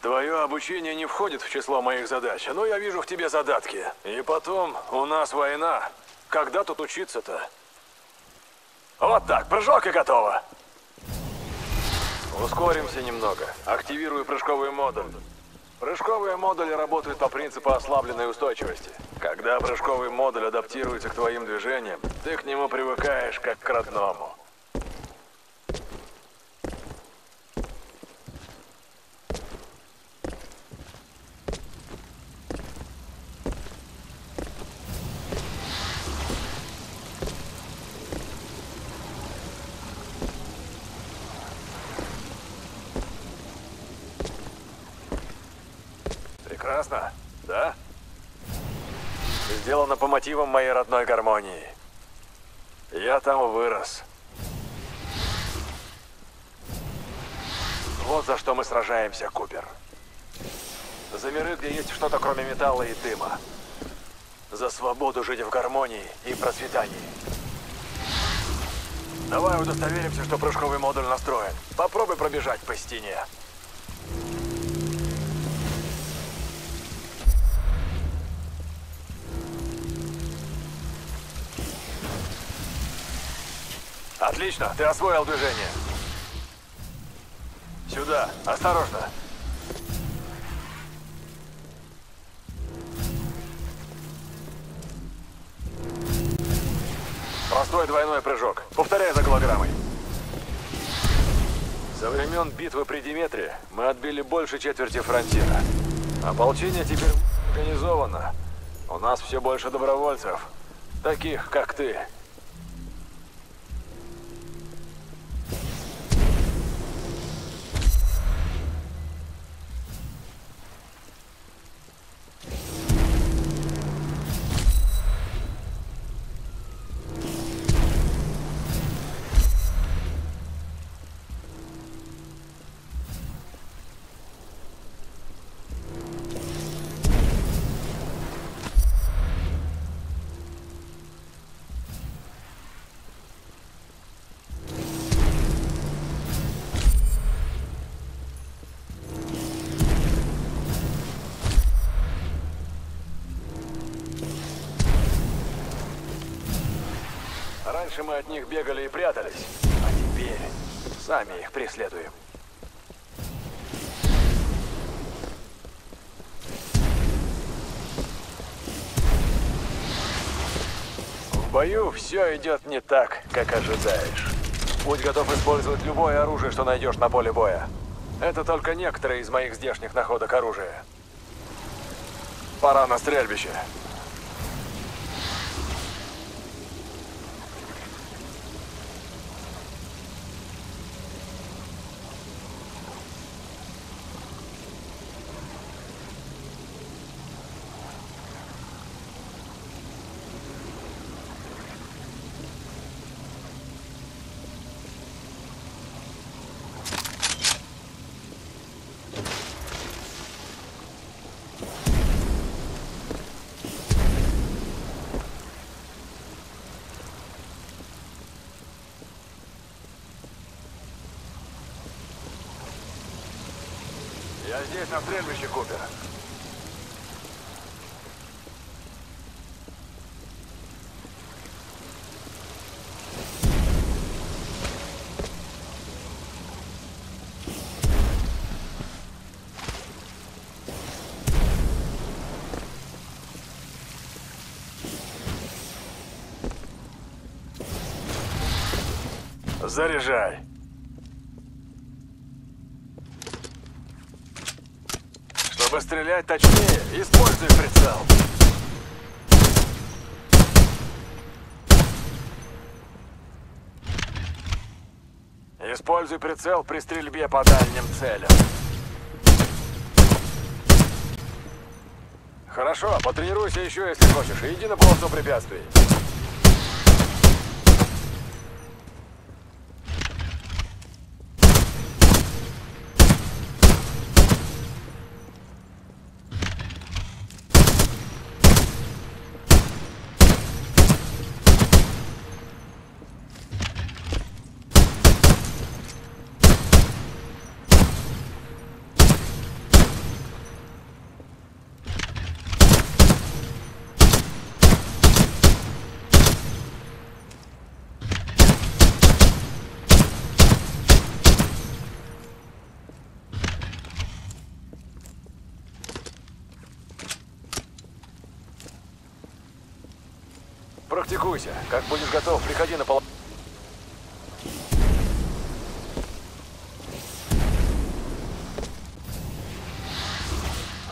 Твое обучение не входит в число моих задач, но я вижу в тебе задатки. И потом, у нас война. Когда тут учиться-то? Вот так, прыжок и готово. Ускоримся немного. Активирую прыжковый модуль. Прыжковые модули работают по принципу ослабленной устойчивости. Когда прыжковый модуль адаптируется к твоим движениям, ты к нему привыкаешь как к родному. Мотивам моей родной гармонии. Я там вырос. Вот за что мы сражаемся, Купер. За миры, где есть что-то кроме металла и дыма. За свободу жить в гармонии и процветании. Давай удостоверимся, что прыжковый модуль настроен. Попробуй пробежать по стене. Отлично, ты освоил движение. Сюда, осторожно. Простой двойной прыжок. Повторяй за голограммой. Со времен битвы при Диметре мы отбили больше четверти фронтира. Ополчение теперь организовано. У нас все больше добровольцев. Таких, как ты. Раньше мы от них бегали и прятались, а теперь сами их преследуем. В бою все идет не так, как ожидаешь. Будь готов использовать любое оружие, что найдешь на поле боя. Это только некоторые из моих здешних находок оружия. Пора на стрельбище. Здесь, на стрельбище, Купер. Заряжай. Чтобы стрелять точнее, используй прицел. Используй прицел при стрельбе по дальним целям. Хорошо, потренируйся еще, если хочешь, иди на полосу препятствий. Попрактикуйся. Как будешь готов, приходи на пол...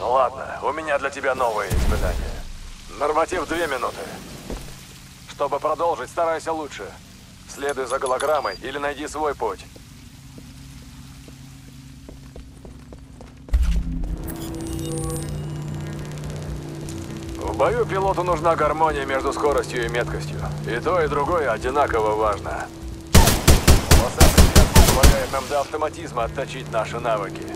Ладно, у меня для тебя новые испытания. Норматив две минуты. Чтобы продолжить, старайся лучше. Следуй за голограммой или найди свой путь. В бою пилоту нужна гармония между скоростью и меткостью. И то, и другое одинаково важно. Полоса позволяет нам до автоматизма отточить наши навыки.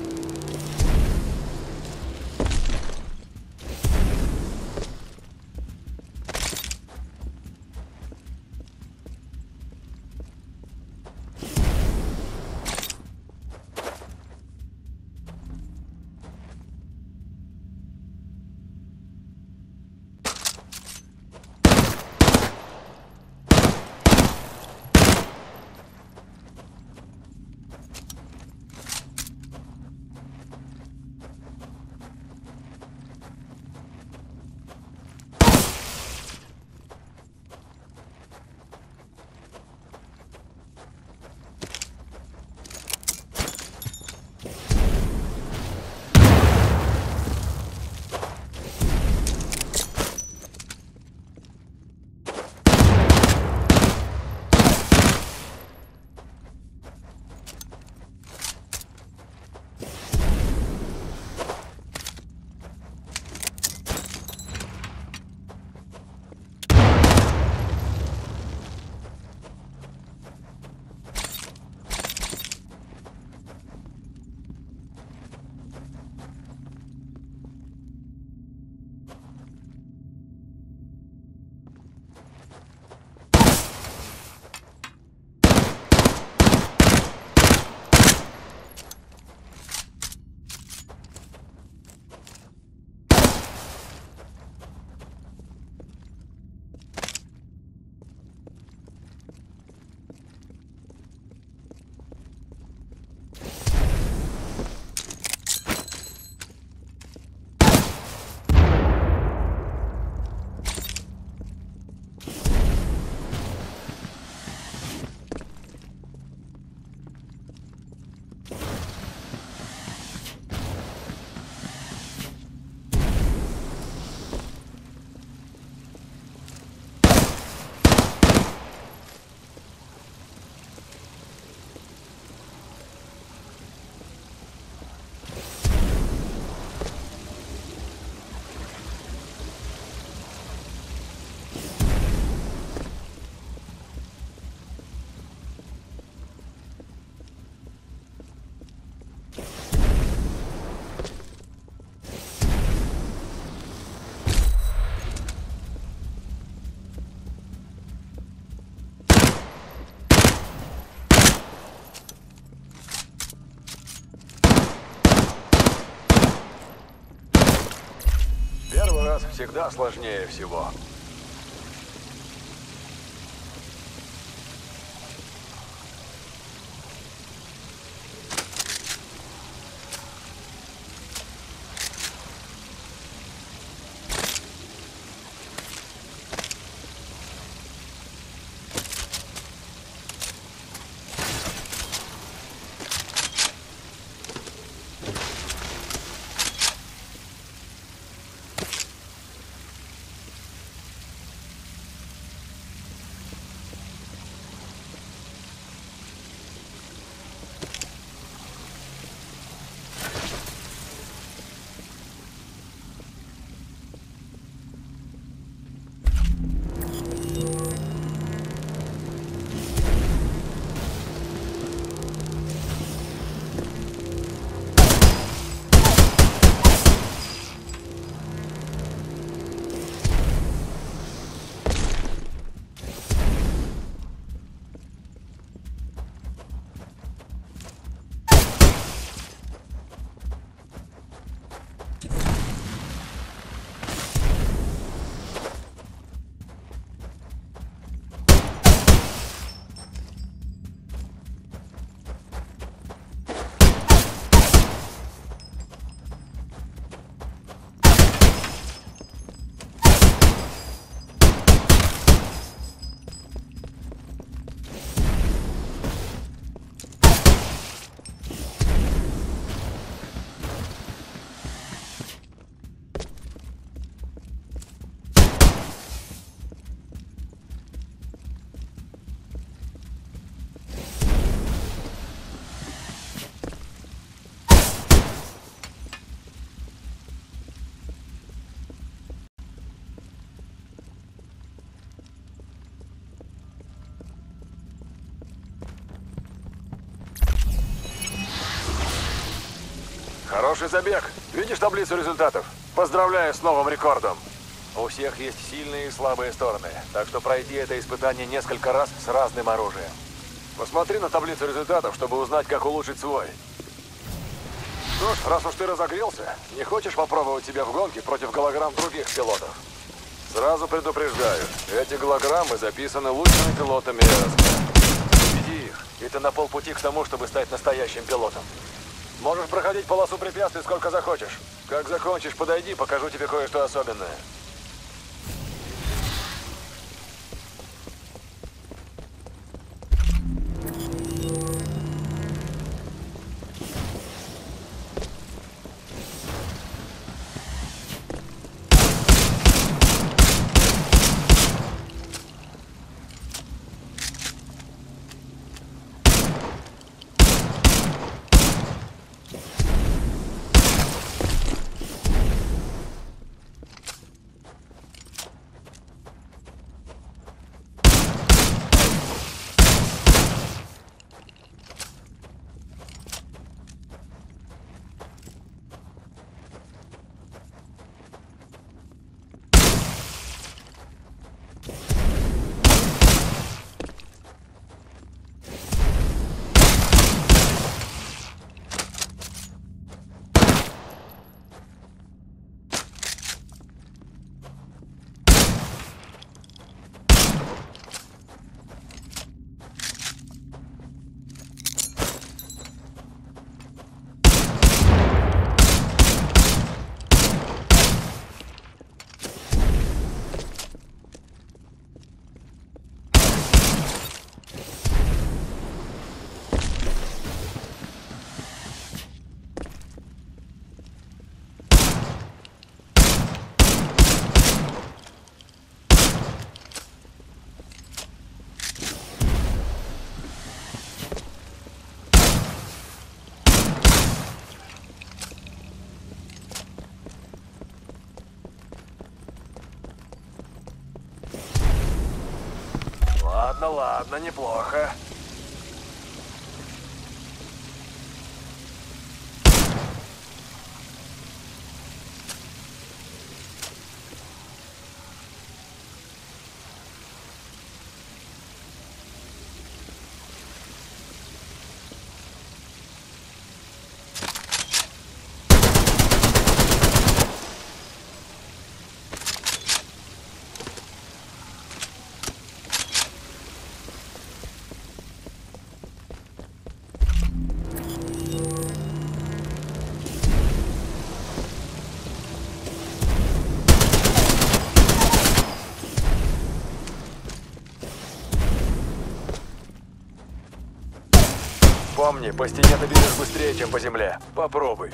Всегда сложнее всего. Хороший забег. Видишь таблицу результатов? Поздравляю с новым рекордом. У всех есть сильные и слабые стороны, так что пройди это испытание несколько раз с разным оружием. Посмотри на таблицу результатов, чтобы узнать, как улучшить свой. Что ж, раз уж ты разогрелся, не хочешь попробовать себя в гонке против голограмм других пилотов? Сразу предупреждаю, эти голограммы записаны лучшими пилотами РСК. Убеди их, и ты на полпути к тому, чтобы стать настоящим пилотом. Можешь проходить полосу препятствий сколько захочешь. Как закончишь, подойди, покажу тебе кое-что особенное. Ладно, ладно, неплохо. Помни, по стене ты бежишь быстрее, чем по земле. Попробуй.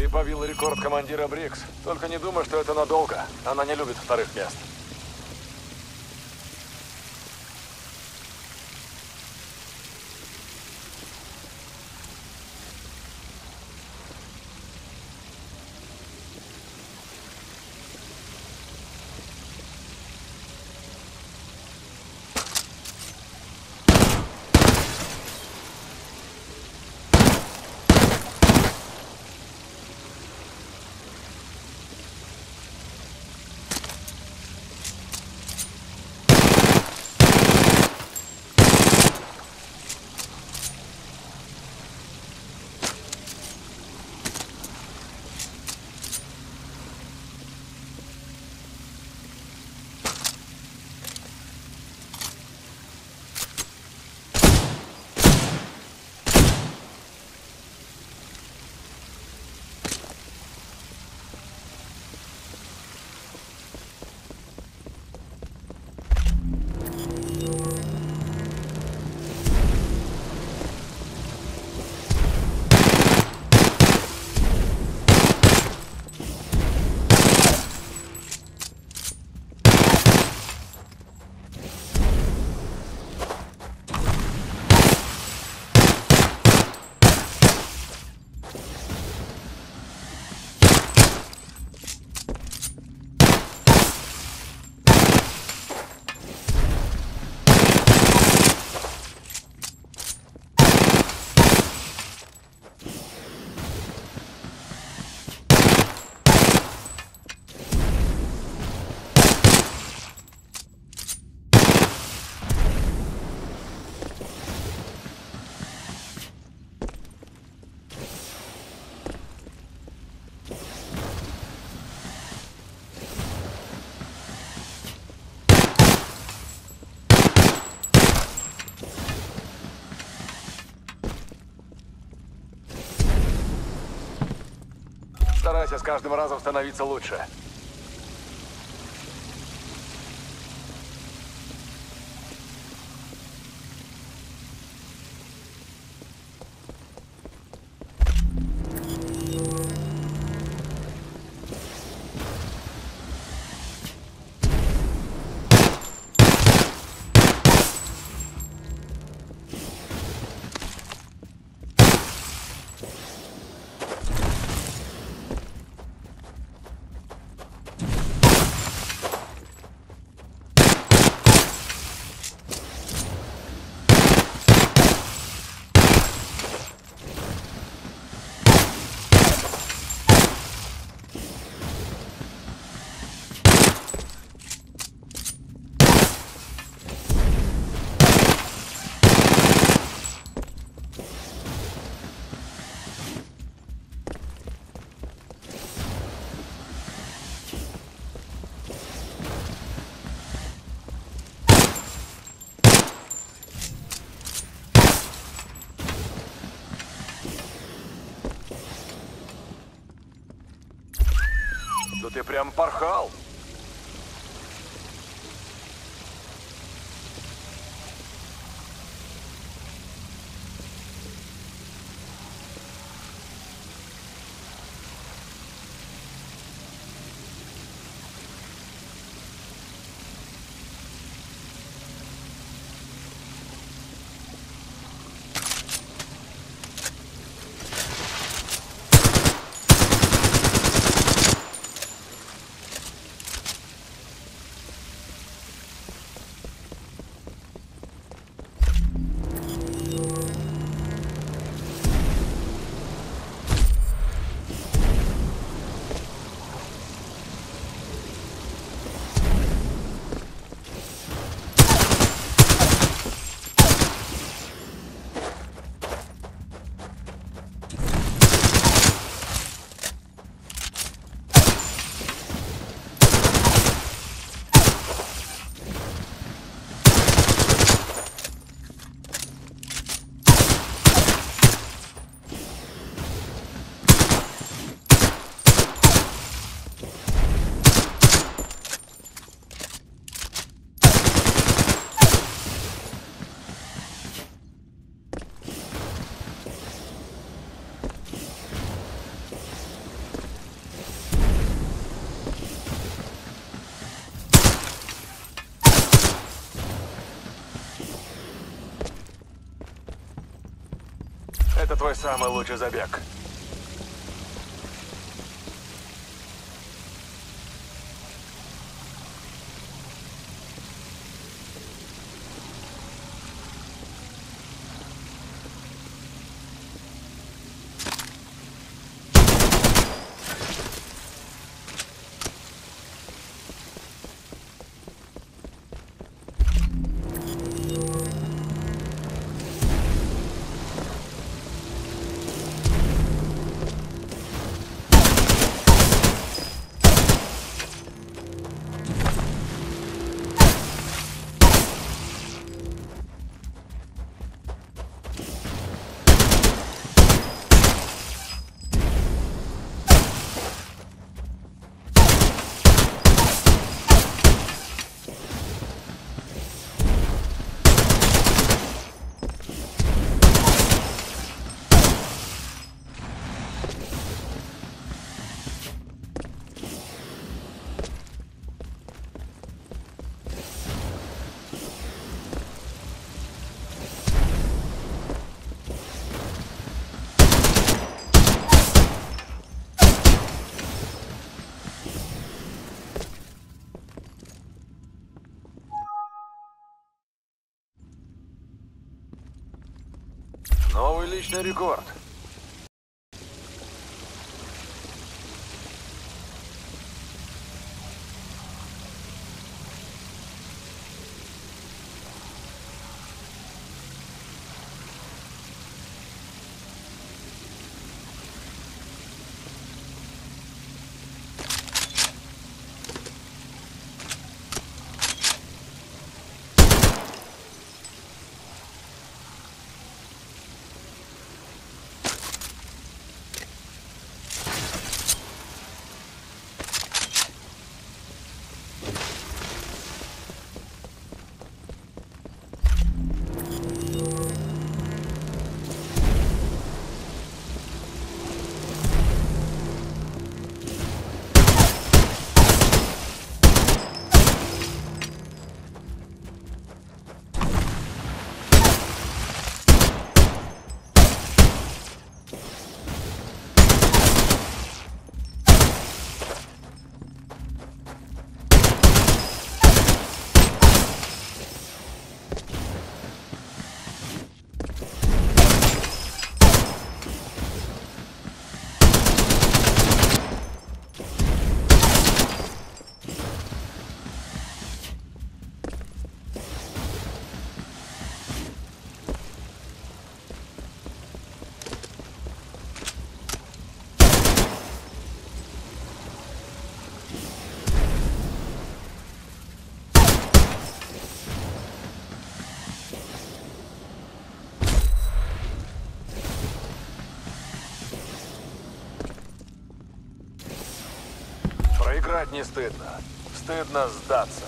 Ты рекорд командира Брикс. Только не думай, что это надолго. Она не любит вторых мест. С каждым разом становиться лучше. Прям порхал. Это твой самый лучший забег. Личный рекорд. Не стыдно. Стыдно сдаться.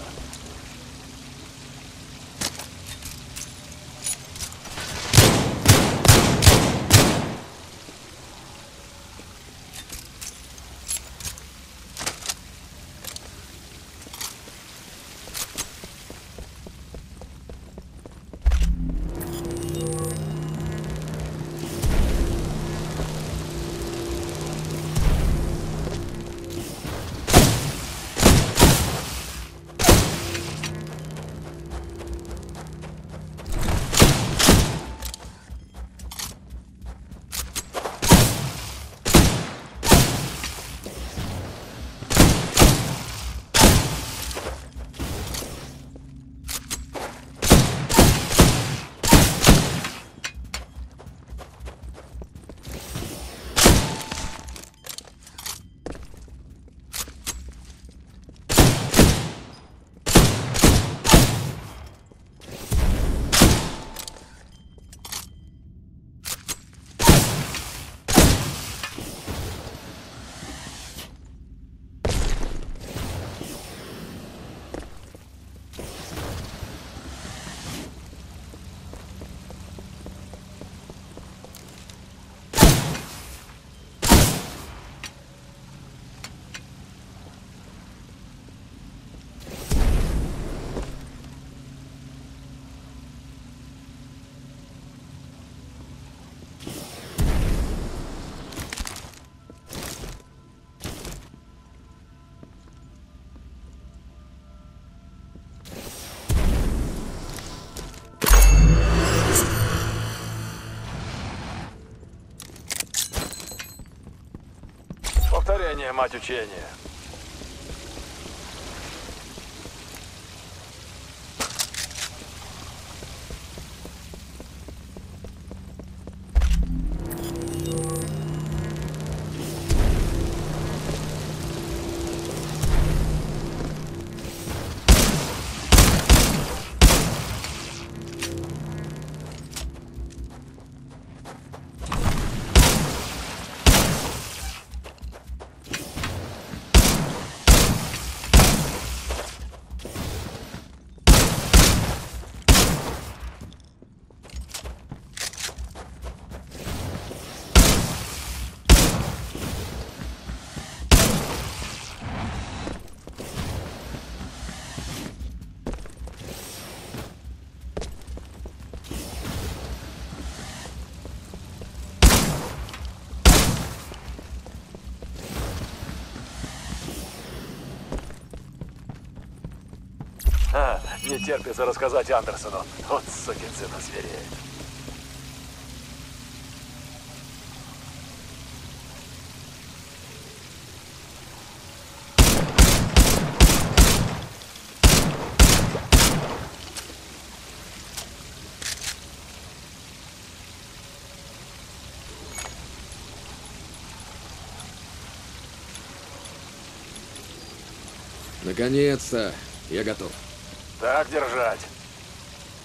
Повторение, мать учения. Терпится рассказать Андерсону. Вот сукин сын озвереет. Наконец-то! Я готов. Так держать.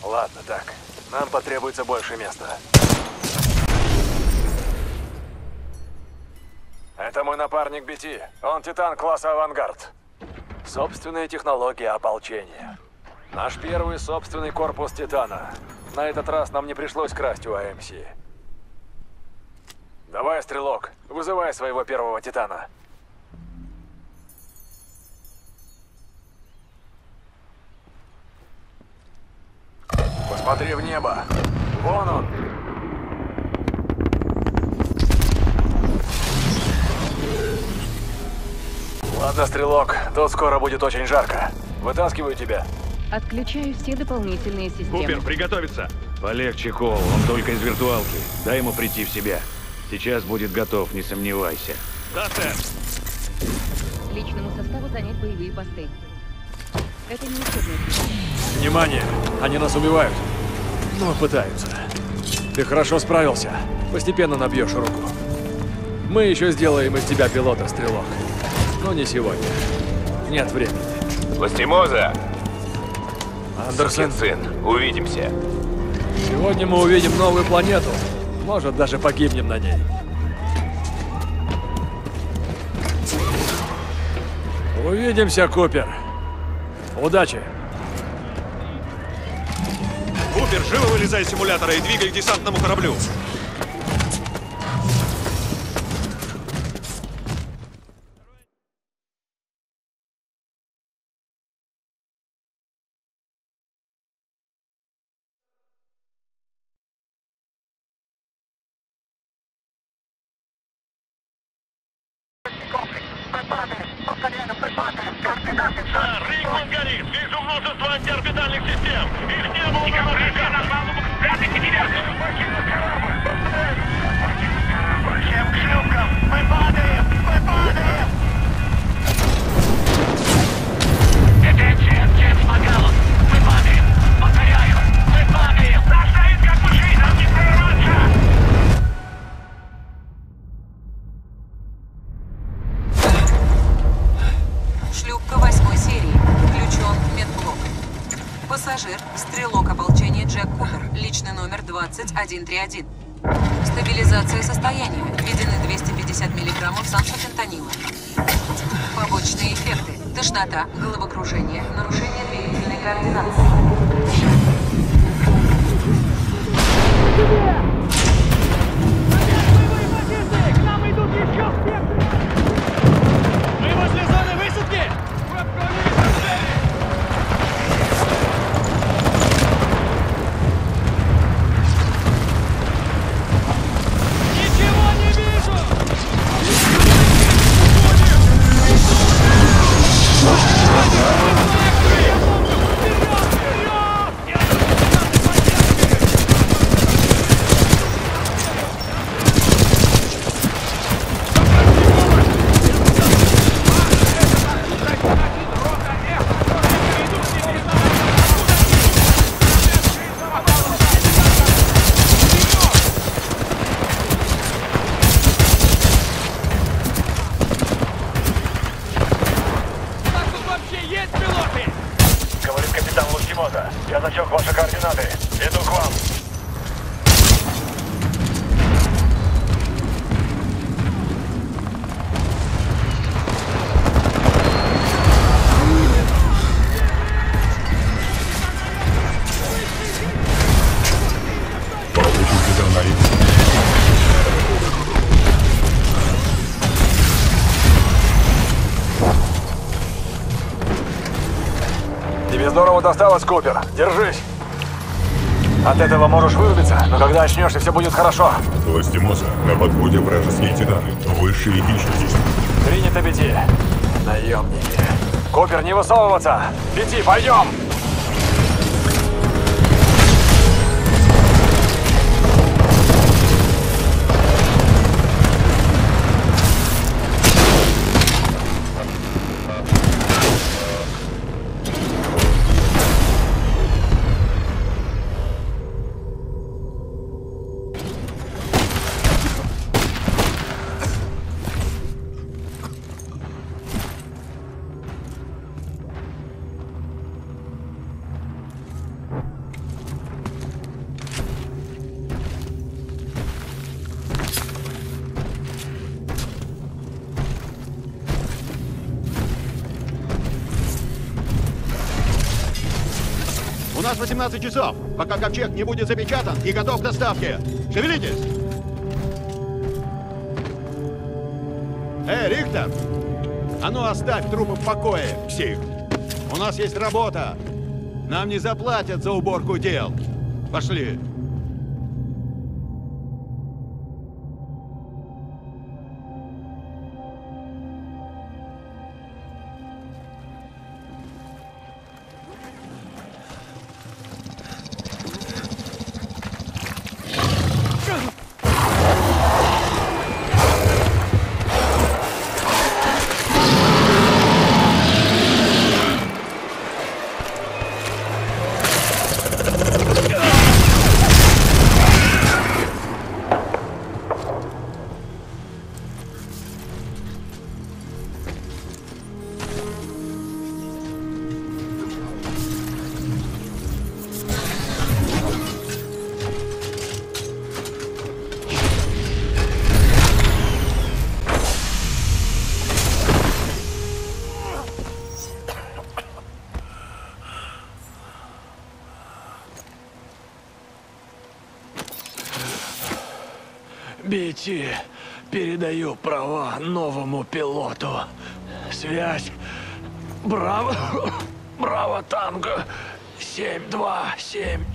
Ладно, так. Нам потребуется больше места. Это мой напарник Бити. Он титан класса «Авангард». Собственные технологии ополчения. Наш первый собственный корпус титана. На этот раз нам не пришлось красть у АМС. Давай, стрелок, вызывай своего первого титана. Посмотри в небо. Вон он. Ладно, стрелок, тут скоро будет очень жарко. Вытаскиваю тебя. Отключаю все дополнительные системы. Купер, приготовиться! Полегче, Кол, он только из виртуалки. Дай ему прийти в себя. Сейчас будет готов, не сомневайся. Да, сэр! Личному составу занять боевые посты. Это не учебная. Внимание! Они нас убивают. Но пытаются. Ты хорошо справился. Постепенно набьешь руку. Мы еще сделаем из тебя пилота, стрелок. Но не сегодня. Нет времени. Ластимоза, Андерсон, сын, увидимся. сегодня мы увидим новую планету. Может, даже погибнем на ней. Увидимся, Купер. Удачи. Купер, живо вылезай из симулятора и двигай к десантному кораблю. Пассажир, стрелок ополчения Джек Купер, личный номер 2131. Стабилизация состояния. Введены 250 миллиграммов сансофентанила. Побочные эффекты. Тошнота, головокружение, нарушение двигательной координации. Досталось, Купер. Держись. От этого можешь вырубиться, но когда очнешься, все будет хорошо. Ластимоза, на подходе вражеские титаны. Высшие хищники. Принято, Пяти. Наемники. Купер, не высовываться! Пяти, пойдем! 18 часов, пока ковчег не будет запечатан и готов к доставке. Шевелитесь! Эй, Рихтер! А ну оставь трупы в покое, псих! У нас есть работа! Нам не заплатят за уборку дел. Пошли.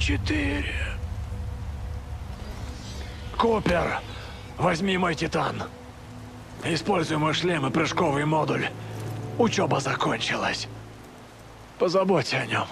7274. Купер, возьми мой титан. Используй мой шлем и прыжковый модуль. Учеба закончилась. Позаботься о нем.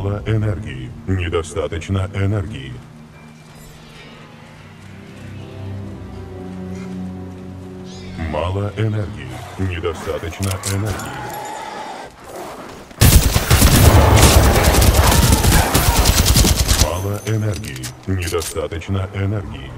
Мало энергии. Недостаточно энергии. Мало энергии. Недостаточно энергии. Мало энергии. Недостаточно энергии.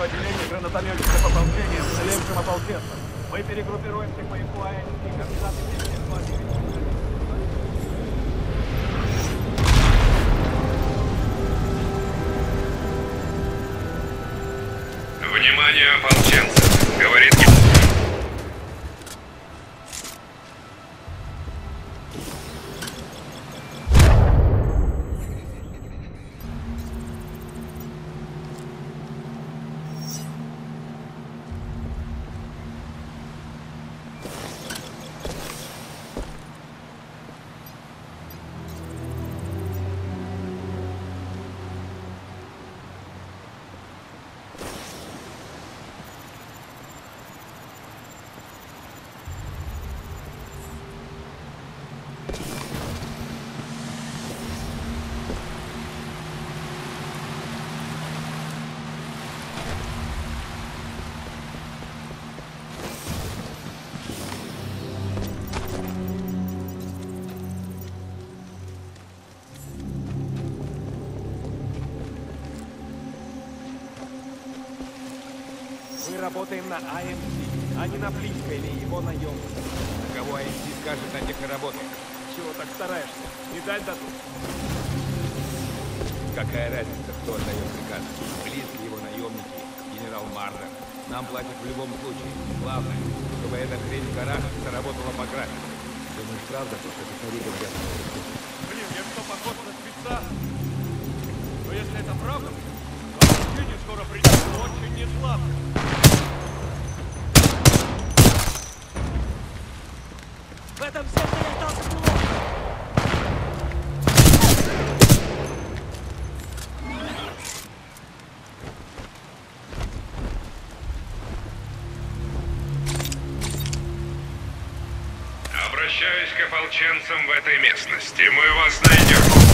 Третьего отделения гранатометчиков ополчения с целевшим ополченцем. Мы перегруппируемся к маяку АНС и координаты. Внимание, ополченцы! Работаем на АМС, а не на Близко или его наемника. На кого АМС скажет, на тех и работаем. Чего так стараешься? Медаль дадут. Какая разница, кто отдает приказ? Близкие его наемники, генерал Мардер. Нам платят в любом случае. Главное, чтобы эта хрень в горах заработала по графику. Думаешь, правда, что цари говорят? Блин, я что, похож на спеца? Но если это правда, скоро придет очень неслабо. В этом секторе остался пилот. Обращаюсь к ополченцам в этой местности. Мы вас найдем.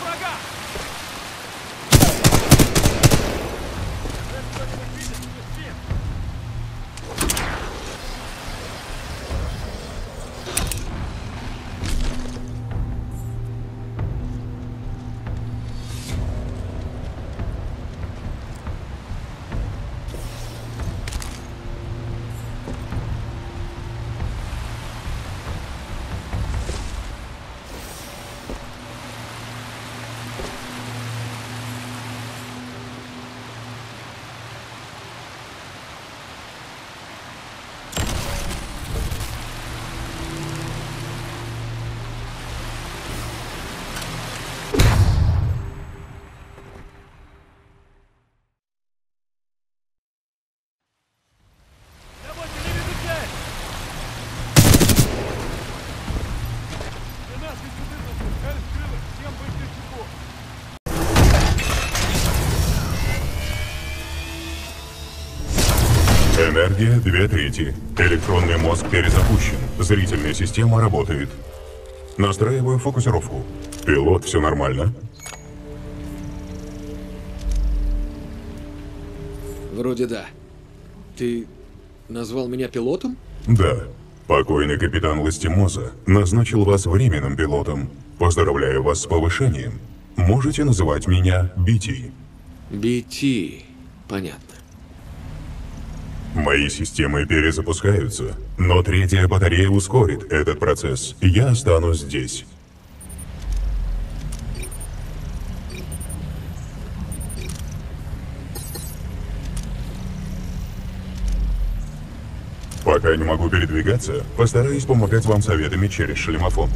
Береги, пилот Энергия две трети. Электронный мозг перезапущен. Зрительная система работает. Настраиваю фокусировку. Пилот, все нормально? Вроде да. Ты назвал меня пилотом? Да. Покойный капитан Ластимоза назначил вас временным пилотом. Поздравляю вас с повышением. Можете называть меня Бити. BT. Понятно. Мои системы перезапускаются, но третья батарея ускорит этот процесс. Я останусь здесь. Пока не могу передвигаться, постараюсь помогать вам советами через шлемофон.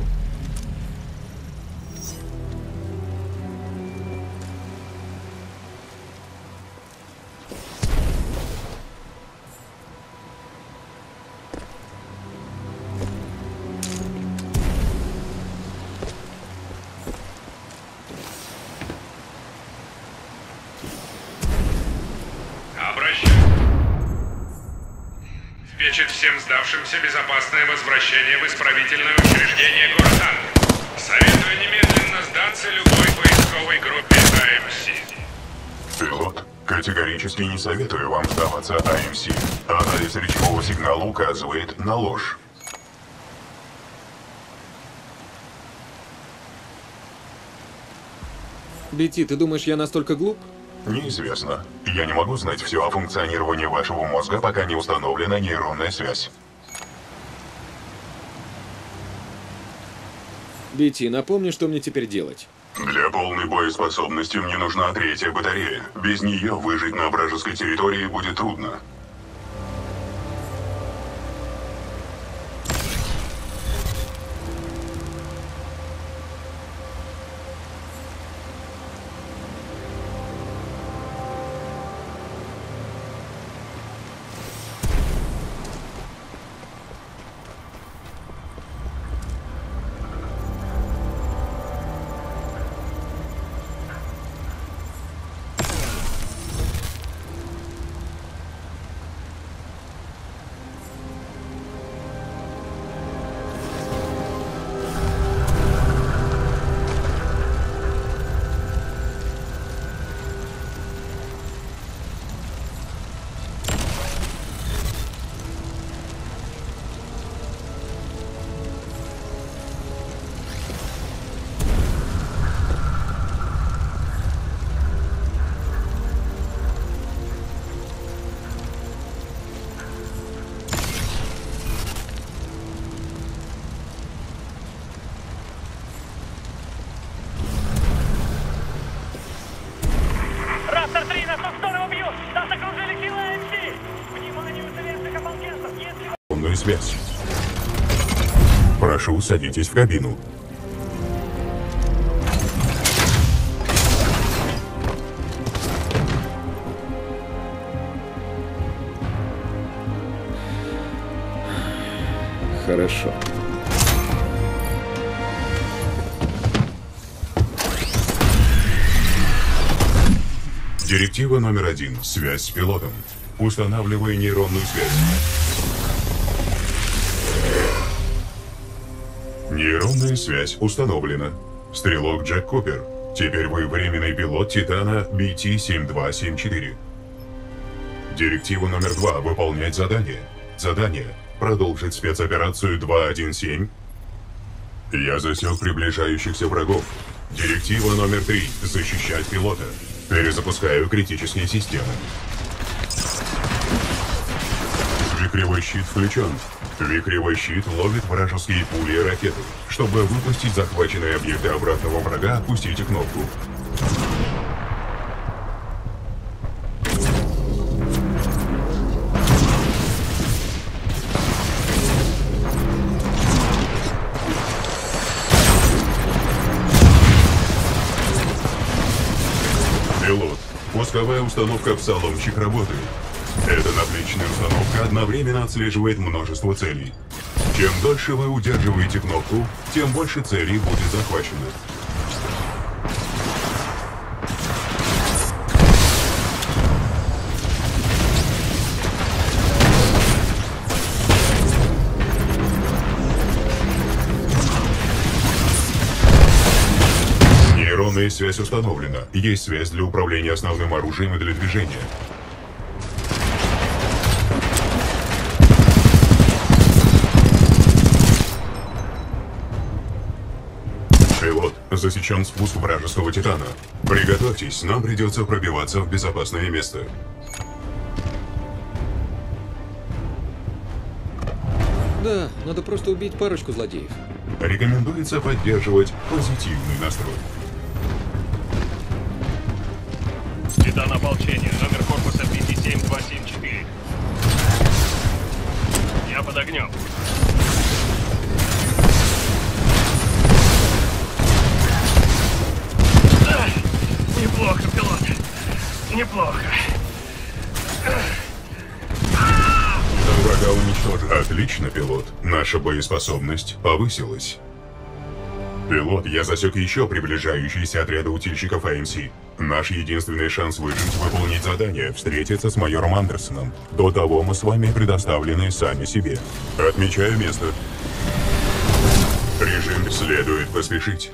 Бити, ты думаешь, я настолько глуп? Неизвестно. Я не могу знать все о функционировании вашего мозга, пока не установлена нейронная связь. Бити, напомни, что мне теперь делать. Для полной боеспособности мне нужна третья батарея. Без нее выжить на вражеской территории будет трудно. Садитесь в кабину. Хорошо. Директива номер один. Связь с пилотом. Устанавливая нейронную связь. Нейронная связь установлена. Стрелок Джек Купер. Теперь вы временный пилот Титана BT-7274. Директива номер два. Выполнять задание. Задание. Продолжить спецоперацию 217. Я засек приближающихся врагов. Директива номер три. Защищать пилота. Перезапускаю критические системы. Вихревой щит включен. Вихревой щит ловит вражеские пули и ракеты. Чтобы выпустить захваченные объекты обратного врага, опустите кнопку. Пилот, пусковая установка «Псаломщик» работает. Эта наплечная установка одновременно отслеживает множество целей. Чем дольше вы удерживаете кнопку, тем больше целей будет захвачено. Нейронная связь установлена. Есть связь для управления основным оружием и для движения. Засечен спуск вражеского Титана. Приготовьтесь, нам придется пробиваться в безопасное место. Да, надо просто убить парочку злодеев. Рекомендуется поддерживать позитивный настрой. Титан ополчения, номер корпуса 57274. Неплохо, пилот. Неплохо. Врага уничтожен. Отлично, пилот. Наша боеспособность повысилась. Пилот, я засек еще приближающиеся отряды утильщиков АМС. Наш единственный шанс выжить, выполнить задание, встретиться с майором Андерсоном. До того мы с вами предоставлены сами себе. Отмечаю место. Режим следует поспешить.